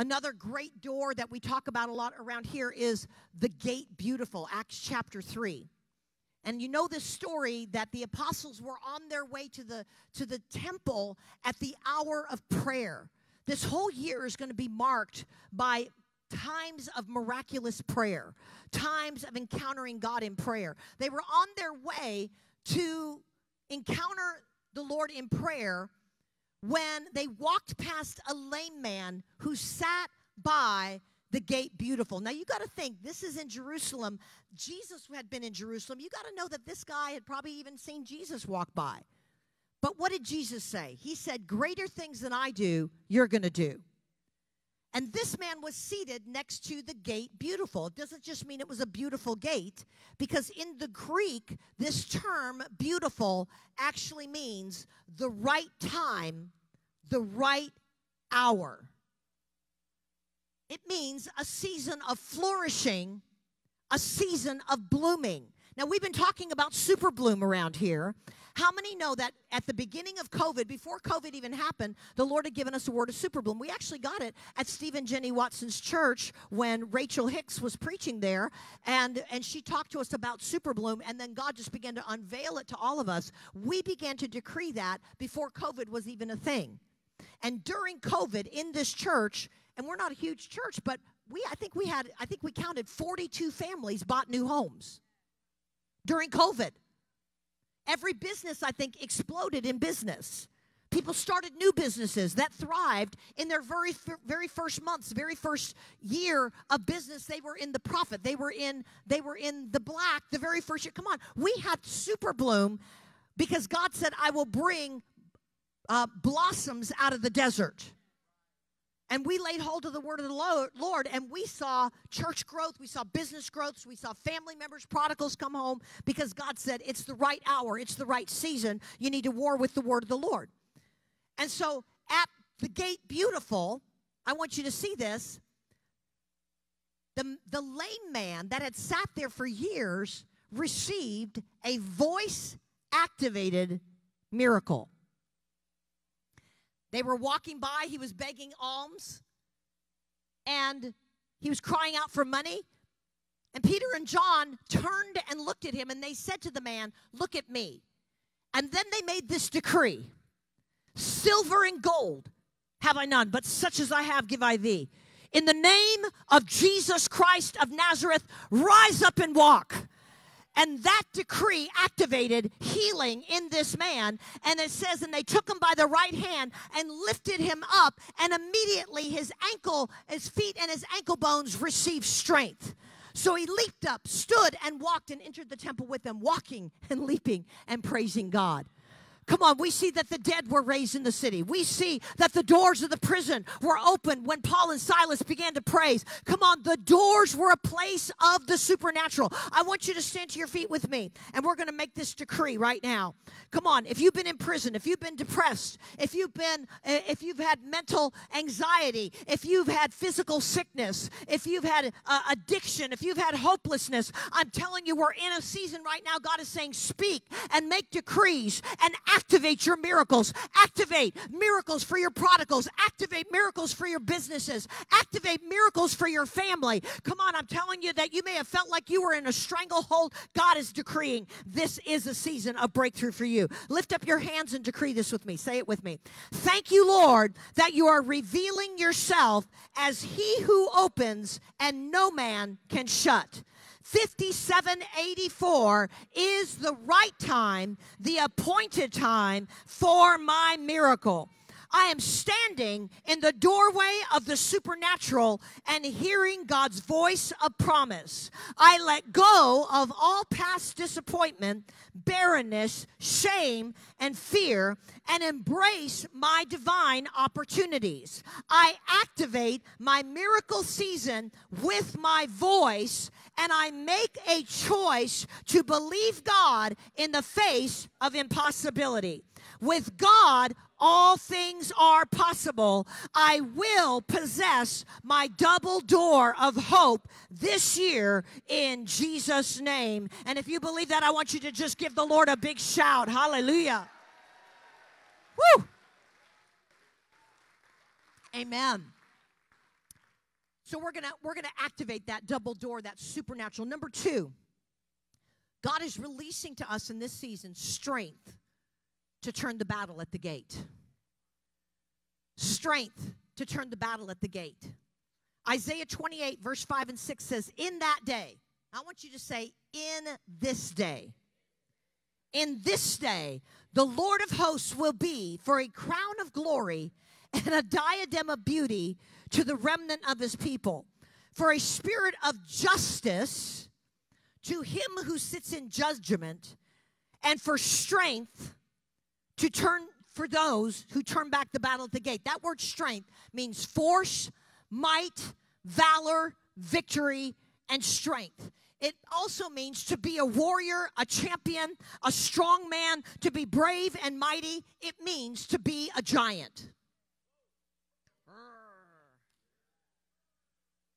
Another great door that we talk about a lot around here is the gate beautiful, Acts chapter 3. And you know this story that the apostles were on their way to the to the temple at the hour of prayer. This whole year is going to be marked by times of miraculous prayer, times of encountering God in prayer. They were on their way to encounter the Lord in prayer when they walked past a lame man who sat by the gate beautiful. Now you got to think this is in Jerusalem. Jesus had been in Jerusalem. You got to know that this guy had probably even seen Jesus walk by. But what did Jesus say? He said, Greater things than I do, you're going to do. And this man was seated next to the gate beautiful. It doesn't just mean it was a beautiful gate, because in the Greek, this term beautiful actually means the right time, the right hour. It means a season of flourishing, a season of blooming. Now, we've been talking about super bloom around here. How many know that at the beginning of COVID, before COVID even happened, the Lord had given us a word of super bloom? We actually got it at Stephen Jenny Watson's church when Rachel Hicks was preaching there, and, and she talked to us about super bloom, and then God just began to unveil it to all of us. We began to decree that before COVID was even a thing. And during COVID in this church, and we're not a huge church, but we I think we had I think we counted 42 families bought new homes during COVID. Every business, I think, exploded in business. People started new businesses that thrived in their very very first months, very first year of business. They were in the profit. They were in they were in the black the very first year. Come on, we had super bloom because God said, "I will bring uh, blossoms out of the desert." And we laid hold of the word of the Lord and we saw church growth, we saw business growth, we saw family members, prodigals come home because God said it's the right hour, it's the right season. You need to war with the word of the Lord. And so at the gate beautiful, I want you to see this. The, the lame man that had sat there for years received a voice activated miracle. They were walking by, he was begging alms, and he was crying out for money. And Peter and John turned and looked at him, and they said to the man, Look at me. And then they made this decree Silver and gold have I none, but such as I have give I thee. In the name of Jesus Christ of Nazareth, rise up and walk. And that decree activated healing in this man. And it says, and they took him by the right hand and lifted him up, and immediately his ankle, his feet, and his ankle bones received strength. So he leaped up, stood, and walked and entered the temple with them, walking and leaping and praising God. Come on, we see that the dead were raised in the city. We see that the doors of the prison were open when Paul and Silas began to praise. Come on, the doors were a place of the supernatural. I want you to stand to your feet with me, and we're going to make this decree right now. Come on, if you've been in prison, if you've been depressed, if you've been eh, if you've had mental anxiety, if you've had physical sickness, if you've had uh, addiction, if you've had hopelessness, I'm telling you we're in a season right now God is saying speak and make decrees and act activate your miracles. Activate miracles for your prodigals. Activate miracles for your businesses. Activate miracles for your family. Come on, I'm telling you that you may have felt like you were in a stranglehold. God is decreeing this is a season of breakthrough for you. Lift up your hands and decree this with me. Say it with me. Thank you, Lord, that you are revealing yourself as He who opens and no man can shut. 5784 is the right time, the appointed time for my miracle. I am standing in the doorway of the supernatural and hearing God's voice of promise. I let go of all past disappointment, barrenness, shame, and fear and embrace my divine opportunities. I activate my miracle season with my voice and I make a choice to believe God in the face of impossibility. With God, all things are possible. I will possess my double door of hope this year in Jesus' name. And if you believe that, I want you to just give the Lord a big shout. Hallelujah. Woo! Amen. So we're gonna we're gonna activate that double door, that supernatural. Number two, God is releasing to us in this season strength to turn the battle at the gate. Strength to turn the battle at the gate. Isaiah 28, verse 5 and 6 says, In that day, I want you to say, In this day. In this day, the Lord of hosts will be for a crown of glory and a diadem of beauty to the remnant of his people, for a spirit of justice to him who sits in judgment, and for strength to turn for those who turn back the battle at the gate. That word strength means force, might, valor, victory, and strength. It also means to be a warrior, a champion, a strong man, to be brave and mighty. It means to be a giant.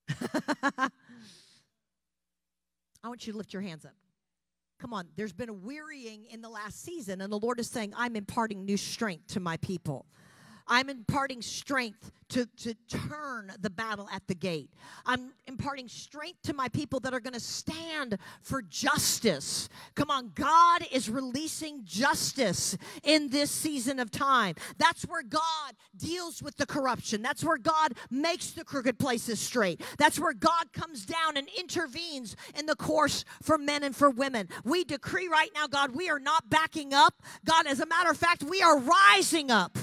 I want you to lift your hands up. Come on, there's been a wearying in the last season, and the Lord is saying, I'm imparting new strength to my people. I'm imparting strength to, to turn the battle at the gate. I'm imparting strength to my people that are going to stand for justice. Come on, God is releasing justice in this season of time. That's where God deals with the corruption. That's where God makes the crooked places straight. That's where God comes down and intervenes in the course for men and for women. We decree right now, God, we are not backing up. God, as a matter of fact, we are rising up.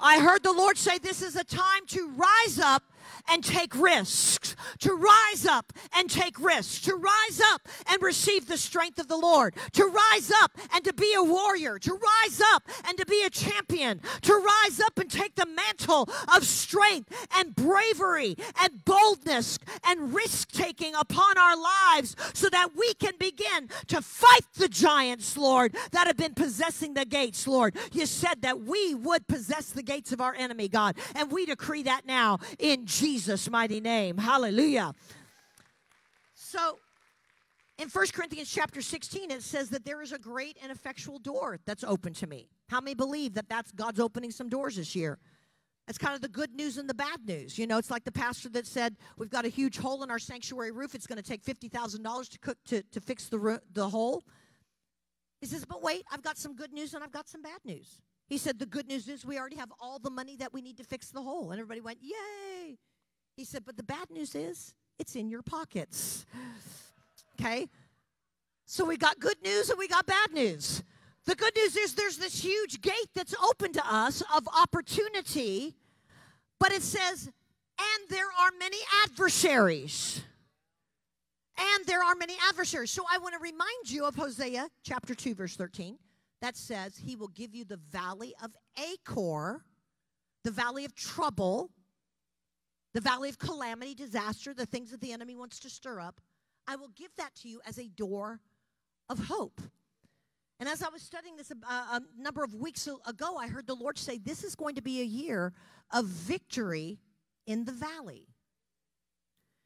I heard the Lord say this is a time to rise up and take risks, to rise up and take risks, to rise up and receive the strength of the Lord, to rise up and to be a warrior, to rise up and to be a champion, to rise up and take the mantle of strength and bravery and boldness and risk taking upon our lives so that we can begin to fight the giants, Lord, that have been possessing the gates, Lord. You said that we would possess the gates of our enemy, God, and we decree that now in Jesus mighty name. Hallelujah. So, in 1 Corinthians chapter 16, it says that there is a great and effectual door that's open to me. How many believe that that's God's opening some doors this year? It's kind of the good news and the bad news. You know, it's like the pastor that said, We've got a huge hole in our sanctuary roof. It's going to take $50,000 to, cook, to, to fix the, the hole. He says, But wait, I've got some good news and I've got some bad news. He said, The good news is we already have all the money that we need to fix the hole. And everybody went, Yay! He said, But the bad news is it's in your pockets. Okay? So we got good news and we got bad news. The good news is there's this huge gate that's open to us of opportunity, but it says, and there are many adversaries. And there are many adversaries. So I want to remind you of Hosea chapter 2, verse 13, that says, He will give you the valley of Achor, the valley of trouble, the valley of calamity, disaster, the things that the enemy wants to stir up, I will give that to you as a door of hope. And as I was studying this a, a number of weeks ago, I heard the Lord say, This is going to be a year of victory in the valley.